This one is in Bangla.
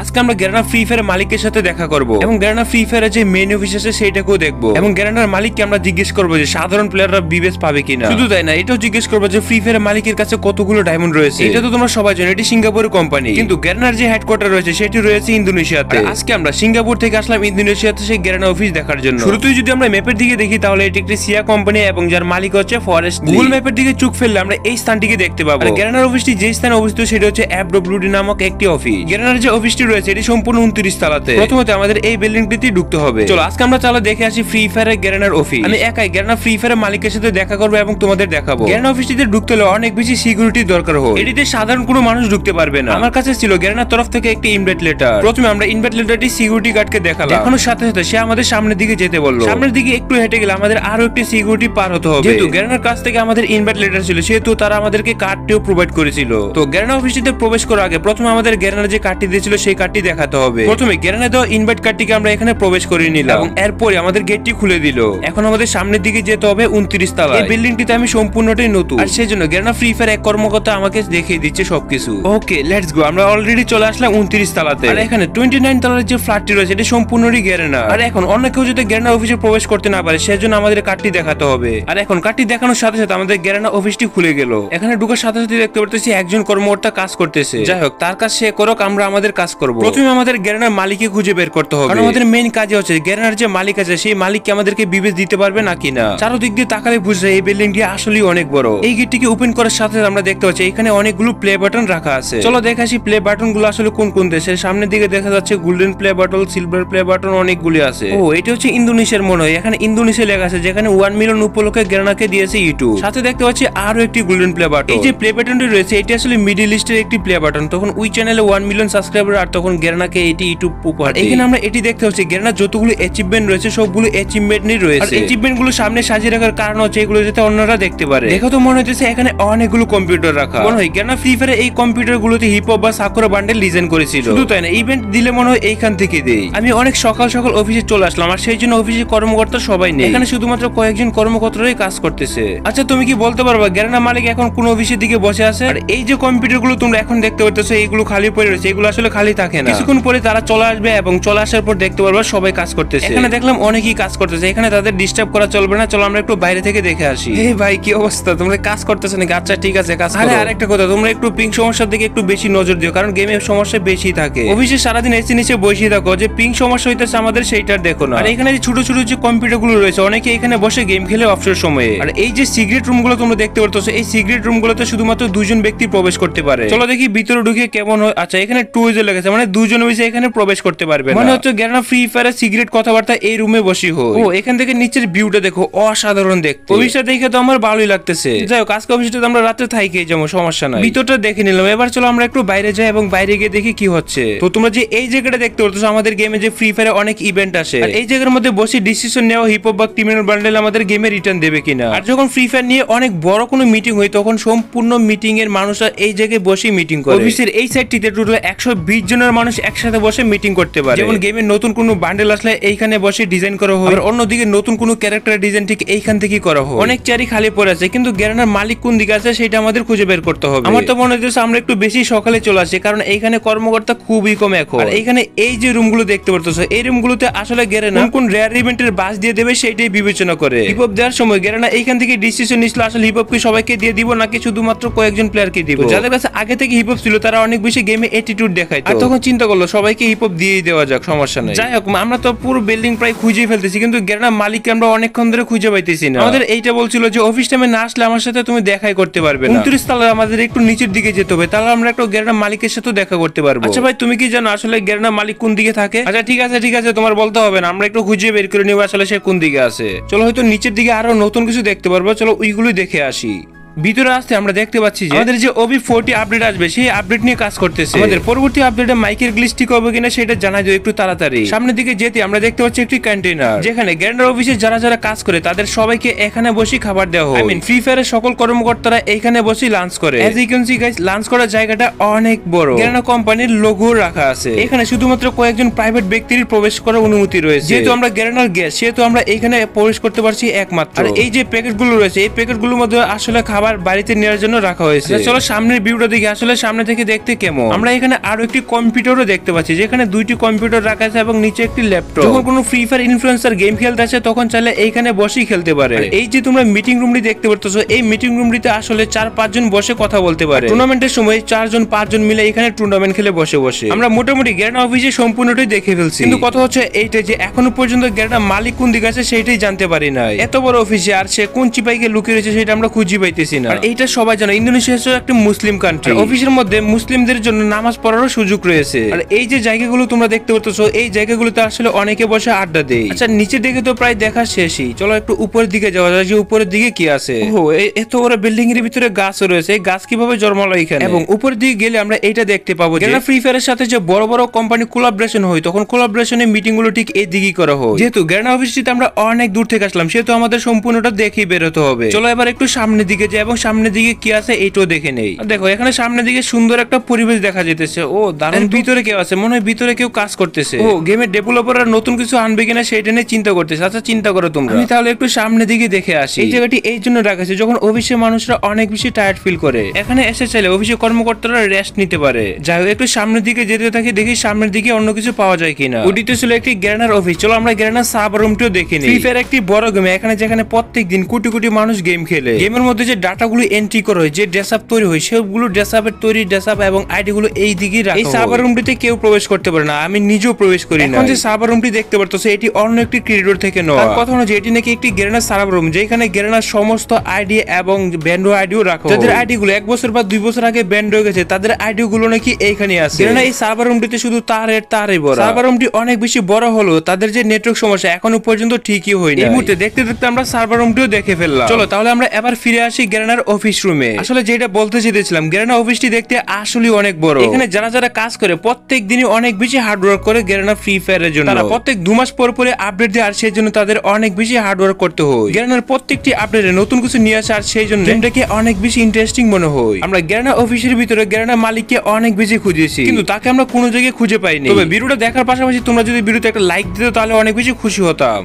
আজকে আমরা গ্যারানা ফ্রি ফায়ার মালিকের সাথে দেখা করব। এবং গ্যারানা ফ্রি ফায়ারের যে মেন অফিস আছে সেটাকেও দেখব। এবং গ্যারানার মালিককে আমরা জিজ্ঞেস করব যে সাধারণ প্লেয়াররা বিবেচ পাবে কিনা। শুধু তাই না এটাও জিজ্ঞেস করব যে ফ্রি ফায়ার মালিকের কাছে কতগুলো ডায়মন্ড রয়েছে। এটা তো তোমরা সবাই জানো এটি সিঙ্গাপুরের কোম্পানি কিন্তু গ্যারানার যে হেডকোয়ার্টার রয়েছে সেটি রয়েছে ইন্দোনেশিয়াতে আজকে আমরা সিঙ্গাপুর থেকে আসলাম ইন্দোনেশিয়াতে সেই গ্যারানা অফিস দেখার জন্য। শুরুতেই যদি আমরা ম্যাপের দিকে দেখি তাহলে এটি একটি সিয়া কোম্পানি এবং যার মালিক হচ্ছে ফরেস্ট গুগল ম্যাপের দিকে চোখ ফেললে আমরা এই স্থানটিকে দেখতে পাবো। গ্যারানার অফিসটি যে স্থানে অবস্থিত সেটা হচ্ছে অ্যাপডব্লিউডি নামক একটি অফিস গ্যারানার যে অফিসটি রয়েছে এটি সম্পূর্ণ উনত্রিশ তালাতে। প্রথমত আমাদের এই বিল্ডিংটিতে ঢুকতে হবে। চলো আজকে আমরা চালা দেখে আসি ফ্রি ফায়ারের গ্যারানার অফিস আমি একাই গ্যারানা ফ্রি ফায়ারের মালিকের সাথে দেখা করব এবং তোমাদের দেখাবো। গ্যারানা অফিসটিতে ঢুকতে হলে অনেক বেশি সিকিউরিটি দরকার হয়। এটিতে সাধারণ কোনো মানুষ ঢুকতে পারবে না। আমার কাছে ছিল গ্যারানার তরফ থেকে একটি ইনভাইট লেটার প্রথমে আমরা ইনভাইট লেটারটি সিকিউরিটি গার্ডকে দেখালাম। দেখানোর সাথে সাথে সে আমাদের সামনের দিকে যেতে বলল। সামনের দিকে একটু হেঁটে গেলে আমাদের আরও একটি সিকিউরিটি পার হতে হবে। যেহেতু গ্যারানার কাছ থেকে আমাদের ইনভাইট লেটার ছিল সেহেতু তারা আমাদেরকে কার্ডটিও প্রোভাইড করেছিল। তো গ্যারানা অফিসটিতে প্রবেশ করার আগে প্রথমে আমাদের গ্যারানার যে কার্ডটি দিয়েছিল সেই কার্ডটি দেখাতে হবে। প্রথমে গ্যারানা দেওয়া ইনভাইট কার্ডটিকে আমরা এখানে প্রবেশ করে নিলাম। এবং এরপরে আমাদের গেটটি খুলে দিল। এখন আমাদের সামনের দিকে যেতে হবে উনত্রিশ তলা এই বিল্ডিংটিতে আমি সম্পূর্ণটাই নতুন। আর সেই জন্য গ্যারানা ফ্রি ফায়ার এক কর্মকর্তা আমাকে দেখিয়ে দিচ্ছে সবকিছু। ওকে লেটস গো আমরা অলরেডি চলে আসলাম উনত্রিশ তলাতে। আর এখানে টোয়েন্টি নাইন তলার যে ফ্ল্যাটটি রয়েছে এটি সম্পূর্ণই গ্যারেনা আর এখন অন্য কেউ যদি গেরানা অফিসে প্রবেশ করতে না পারে সেজন্য আমাদের কার্ডটি দেখাতে হবে। আর এখন কার্ডটি দেখানোর সাথে সাথে আমাদের গ্যারেনা অফিসটি খুলে গেল। এখানে ঢুকার সাথে সাথে দেখতে পারতেছি একজন কর্মকর্তা কাজ করতেছে। যাই হোক তার কাজ সে করুক আমরা আমাদের কাজ করব। প্রথমে আমাদের গ্যারেনার মালিককে খুঁজে বের করতে হবে। কারণ আমাদের মেইন কাজে হচ্ছে গ্যারেনার যে মালিক আছে সেই মালিককে আমাদেরকে বিবেচ দিতে পারবে নাকি না? চারদিক দিয়ে তাকালে বুঝছে এই বিল্ডিংটি আসলেই অনেক বড়। এই গেটটিকে ওপেন করার সাথে সাথে আমরা দেখতে পাচ্ছি এখানে অনেকগুলো প্লে বাটন রাখা আছে। চলো দেখে আসি প্লে বাটনগুলো আসলে কোন কোন দেশের। সামনের দিকে দেখা যাচ্ছে golden play button silver play button অনেকগুলি আছে। ও এটা হচ্ছে ইন্দোনেশিয়ার মনে হয়। এখানে ইন্দোনেশিয়া লেখা আছে যেখানে ওয়ান মিলিয়ন উপলক্ষে গ্রেনাকে দিয়েছে ইউটিউব সাথে দেখতে পাচ্ছি আরও একটি গোল্ডেন প্লে বাটন এই যে প্লে বাটনটি রয়েছে এটি আসলে মিডিল ইস্টের একটি প্লে বাটন তখন ওই চ্যানেলে ওয়ান মিলিয়ন সাবস্ক্রাইবার আর তখন গ্রেনাকে এটি ইউটিউব উপহার এখানে আমরা এটি দেখতে পাচ্ছি গ্রেনার যতগুলো অ্যাচিভমেন্ট রয়েছে সবগুলো অ্যাচিভমেন্ট নিয়ে রয়েছে। অ্যাচিভমেন্টগুলো সামনে সাজিয়ে রাখার কারণ হচ্ছে এগুলো যাতে অন্যরা দেখতে পারে। দেখো তো মনে হচ্ছে এখানে অনেকগুলো কম্পিউটার রাখা। মনে হয় গ্রেনা ফ্রি ফায়ারে এই কম্পিউটার গুলোতে হিপ হপ বা সাকুরা বান্ডেল ডিজাইন করেছিল। শুধু তাই না ইভেন্ট দিলে মনে হয় এইখান থেকে দেই। আমি অনেক সকাল সকাল অফিসে চলে আসলাম আর সেই জন্য অফিসে কর্মকর্তা সবাই নেই। এখানে শুধুমাত্র কয়েকজন কর্মকর্তারাই কাজ করতেছে। আচ্ছা তুমি কি বলতে পারবা গ্যারানা মালিক এখন কোন অফিসের দিকে বসে আছে? আর এই যে কম্পিউটারগুলো তোমরা এখন দেখতে পাচ্ছ এইগুলো খালি পড়ে রয়েছে এগুলো আসলে খালি থাকে না। কিছুক্ষণ পরে তারা চলে আসবে এবং চলে আসার পর দেখতে পারবা সবাই কাজ করতেছে। এখানে দেখলাম অনেকেই কাজ করতেছে। এখানে তাদের ডিস্টার্ব করা চলবে না। চলো আমরা একটু বাইরে থেকে দেখে আসি। এই ভাই কি অবস্থা? তোমরা কাজ করতেছে নাকি? আচ্ছা ঠিক আছে কাজ আরে আরেকটা কথা তোমরা একটু পিং সমস্যার দিকে একটু বেশি নজর দিও কারণ গেমের সমস্যা বেশি থাকে। অফিসে সারাদিন এসে নিচে বসে থাকো যে পিং সমস্যা হইতেছে আমাদের সেইটার দেখো না। আর এখানে যে ছোট ছোট যে কম্পিউটারগুলো রয়েছে অনেকে এখানে বসে গেম খেলে অবসর সময়ে। আর এই যে সিগারেট রুমগুলো তোমরা দেখতে পারতো এই সিগারেট রুম গুলোতে শুধুমাত্র দুজন ব্যক্তি প্রবেশ করতে পারে। চলো দেখি ভিতরে ঢুকে কেমন হয়। আচ্ছা এখানে টুইজে লেগেছে মানে দুজন মিশে এখানে প্রবেশ করতে পারবে মনে হচ্ছে গ্যারানা ফ্রি ফায়ার সিগারেট কথাবার্তা এই রুমে বসি হয়। ও এখান থেকে নিচের ভিউটা দেখো অসাধারণ দেখতে। অফিসটা দেখে তো আমার ভালোই লাগতেছে। যাই হোক আজকে অফিসটা আমরা রাতে থাইকে যাব সমস্যা নাই। ভিতরটা দেখে নিলাম। এবার চলো আমরা একটু বাইরে যাই এবং বাইরে গিয়ে দেখি কি হচ্ছে। তো তোমরা যে এই জায়গাটা দেখতে পারতো আমাদের গেমে যে ফ্রি ফায়ারে অনেক ইভেন্ট আসে। আর এই জায়গার মধ্যে বসে ডিসিশন নেওয়া হিপ হপ বা ক্রিমিনাল বান্ডেল আমাদের গেমে রিটার্ন দেবে কিনা। আর যখন ফ্রি ফায়ার নিয়ে অনেক বড় কোনো মিটিং হয় তখন সম্পূর্ণ মিটিং এর মানুষরা এই জায়গায় বসে মিটিং করে। অফিসের এই সাইডটিতে টোটাল একশো বিশ জনের মানুষ একসাথে বসে মিটিং করতে পারে। যেমন গেমের নতুন কোনো বান্ডেল আসলে এইখানে বসে ডিজাইন করা হয়। আর অন্যদিকে নতুন কোনো ক্যারেক্টার ডিজাইন ঠিক এইখান থেকে করা হয়। অনেক চেয়ারই খালি পড়ে আছে কিন্তু গ্যারানার মালিক কোন দিকে আছে সেটা আমাদের খুঁজে বের করতে হবে। আমার তো মনে হচ্ছে আমরা একটু বেশি সকালে চলে আসি কারণ এইখানে কর্মকর্তা খুবই কম এখন। আর এইখানে এই যে রুমগুলো দেখতে পারতেছো এই রুমগুলোতে আসলে গ্যারেনা কোন রেয়ার ইভেন্টের বাস দিয়ে দেবে সেইটাই বিবেচনা করে। হিপ হপ দেওয়ার সময় গ্যারেনা এইখান থেকে ডিসিশন নিছিল আসলে হিপ হপকে সবাইকে দিয়ে দিব নাকি শুধুমাত্র কয়েকজন প্লেয়ারকে দিব? যাদের কাছে আগে থেকে হিপ হপ ছিল তারা অনেক বেশি গেমে অ্যাটিটিউড দেখায় তখন চিন্তা করল সবাইকে হিপ হপ দিয়ে দেওয়া যাক সমস্যা নেই। যাই হোক আমরা তো পুরো বিল্ডিং প্রায় খুঁজে ফেলতেছি কিন্তু গ্যারেনা মালিককে আমরা অনেকক্ষণ ধরে খুঁজে পাইতেছি না। আমাদের এইটা বলছিল যে অফিস টাইমে না আসলে আমার সাথে তুমি দেখাই করতে পারবে না। উনত্রিশ তালা আমাদের একটু নিচের দিকে যেতে হবে তাহলে আমরা একটু গ্যারেনা মালিকের সাথে দেখা করতে পারব। আচ্ছা ভাই তুমি কি জানো আসলে গ্যারেনা মালিক কোন দিকে থাকে? আচ্ছা ঠিক আছে ঠিক আছে তোমার বলতে হবে না আমরা একটু খুঁজে বের করে নিব আসলে সে কোন দিকে আছে। চলো হয়তো নিচের দিকে আরও নতুন কিছু দেখতে পারব চলো ওইগুলোই দেখে আসি। ভিতরে আসতে আমরা দেখতে পাচ্ছি যে আমাদের যে ওবি ফোরটি আপডেট আসবে সেই আপডেট নিয়ে কাজ করতেছে। আমাদের পরবর্তী আপডেটে মাইকের গ্লিচ ঠিক হবে কিনা সেটা জানাই দিও একটু তাড়াতাড়ি। সামনের দিকে যেতে আমরা দেখতে পাচ্ছি একটি কন্টেনার যেখানে গ্যান্ডার অফিসে যারা যারা কাজ করে তাদের সবাইকে এখানে বসে খাবার দেওয়া হয় মিন ফ্রি ফায়ারের সকল কর্মকর্তারা এখানে বসে লাঞ্চ করে। As you can see guys lunch করার জায়গাটা অনেক বড়। গ্যান্ডার কোম্পানির লোগো রাখা আছে। এখানে শুধুমাত্র কয়েকজন প্রাইভেট ব্যক্তির প্রবেশ করার অনুমতি রয়েছে। যেহেতু আমরা গ্যান্ডার গ্যাস সেহেতু আমরা এখানে প্রবেশ করতে পারছি একমাত্র। আর এই যে প্যাকেটগুলো রয়েছে এই প্যাকেটগুলোর মধ্যে আসলে খাবার আবার বাড়িতে নেওয়ার জন্য রাখা হয়েছে। আচ্ছা, চলো সামনের ভিউটা দেখি। আসলে সামনে থেকে দেখতে কেমন? আমরা এখানে আরও একটি কম্পিউটারও দেখতে পাচ্ছি যেখানে দুইটি কম্পিউটার রাখা আছে এবং নিচে একটি ল্যাপটপ যখন কোনো ফ্রি ফায়ার ইনফ্লুয়েন্সার গেম খেলতে আসে তখন চাইলে এইখানে বসেই খেলতে পারে। এই যে তোমরা মিটিং রুমটি দেখতে পারতেছো এই মিটিং রুমটিতে আসলে চার পাঁচজন বসে কথা বলতে পারে। টুর্নামেন্টের সময় চারজন পাঁচজন মিলে এখানে টুর্নামেন্ট খেলে বসে বসে। আমরা মোটামুটি গ্যারেনা অফিসে সম্পূর্ণটাই দেখে ফেলছি। কিন্তু কথা হচ্ছে এইটা যে এখনও পর্যন্ত গ্যারেনা মালিক কোন দিকে আছে সেইটাই জানতে পারি না এত বড় অফিসে আর সে কোন চিপাইকে লুকিয়ে রয়েছে সেটা আমরা খুঁজে পাইতেছি না। আর এইটা সবাই জানো ইন্দোনেশিয়া হচ্ছে একটা মুসলিম কান্ট্রি অফিসের মধ্যে মুসলিমদের জন্য নামাজ পড়ারও সুযোগ রয়েছে। আর এই যে জায়গাগুলো তোমরা দেখতে পাচ্ছ এই জায়গাগুলোতে আসলে অনেকে বসে আড্ডা দেয়। আচ্ছা নিচের দিকে তো প্রায় দেখা শেষই। চলো একটু উপরের দিকে যাওয়া যায় যে উপরের দিকে কি আছে। ও এত বড় বিল্ডিং এর ভিতরে গাছ রয়েছে এই গাছ কীভাবে জন্মালো এখানে? এবং উপরের দিকে গেলে আমরা এইটা দেখতে পাবো যে ফ্রি ফায়ারের সাথে যে বড় বড় কোম্পানি কোলাবরেশন হয় তখন কোলাবরেশনের মিটিংগুলো ঠিক এই দিকেই করা হয়। যেহেতু গ্যারেনা অফিসটিতে আমরা অনেক দূর থেকে আসলাম সেহেতু আমাদের সম্পূর্ণটা দেখেই বেরোতে হবে। চলো এবার একটু সামনের দিকে যাই এবং সামনের দিকে কি আছে এইটাও দেখে নেই। দেখো এখানে সামনের দিকে সুন্দর একটা পরিবেশ দেখা যেতেছে। ও দারুণ। ভিতরে কেউ আছে মনে হয় ভিতরে কেউ কাজ করতেছে। ও গেমের ডেভেলপাররা নতুন কিছু আনবে কিনা সেটা নিয়ে চিন্তা করতেছে। আচ্ছা চিন্তা করো তোমরা। আমি তাহলে একটু সামনের দিকে দেখে আসি। এই জায়গাটি এই জন্য রাখাছে যখন অফিসে মানুষরা অনেক বেশি টায়ার্ড ফিল করে। এখানে এসে চাইলে অফিসে কর্মকর্তারা রেস্ট নিতে পারে। যাই হোক একটু সামনের দিকে যেতে থাকি দেখি সামনের দিকে অন্য কিছু পাওয়া যায় কিনা। ওটিতে ছিল একটি গ্যারেনার অফিস চলো আমরা গ্যারেনার সাব রুমটিও দেখে নিই। ফ্রি ফায়ার একটি বড় গেম এখানে যেখানে প্রত্যেক দিন কোটি কোটি মানুষ গেম খেলে। গেমের মধ্যে যে ডাটাগুলো এন্ট্রি করা হয় যে ড্রেস আপ তৈরি হয় সেগুলো ড্রেস আপের তৈরি ড্রেস আপ এবং আইডি গুলো এই দিকে এই সাবার রুমটিতে কেউ প্রবেশ করতে পারে না আমি নিজেও প্রবেশ করি না এখন যে সাবার রুমটি দেখতে পারতেছো এটি অন্য একটি ক্রিয়েটর থেকে নেওয়া। তার কথা হলো যে এটি নাকি একটি গেরেনার সার্ভার রুম যেখানে গেরেনার সমস্ত আইডি এবং ব্যান্ডো আইডিও রাখা যাদের আইডি গুলো এক বছর বা দুই বছর আগে ব্যান্ড হয়ে গেছে তাদের আইডি গুলো নাকি এইখানে আছে। গেরেনা এই সার্ভার রুমটিতে শুধু তারের তারই বড় সার্ভার রুমটি অনেক বেশি বড় হলো তাদের যে নেটওয়ার্ক সমস্যা এখনও পর্যন্ত ঠিকই হয়নি এই মুহূর্তে দেখতে দেখতে আমরা সার্ভার রুমটিও দেখে ফেললাম। চলো তাহলে আমরা এবার ফিরে আসি গেরেনার অফিস রুমে আসলে যেটা বলতে চেয়েছিলাম গেরেনা অফিসটি দেখতে আসলে অনেক বড়। এখানে যারা যারা কাজ করে প্রত্যেক দিনই অনেক বেশি হার্ড ওয়ার্ক করে গেরেনা ফ্রি ফায়ারের জন্য। তারা প্রত্যেক দু মাস পর পরে আপডেট দেয় আর সেই জন্য তাদের অনেক বেশি হার্ড ওয়ার্ক করতে হয়। গেরেনার প্রত্যেকটি আপডেটে নতুন কিছু নিয়ে আসে আর সেই জন্য গেমটাকে অনেক বেশি ইন্টারেস্টিং মনে হয়। আমরা গেরেনা অফিসের ভিতরে গেরেনা মালিককে অনেক বেশি খুঁজেছি। কিন্তু তাকে আমরা কোনো জায়গায় খুঁজে পাইনি। তবে ভিডিওটা দেখার পাশাপাশি তোমরা যদি ভিডিওতে একটা লাইক দিতে তাহলে অনেক বেশি খুশি হতাম।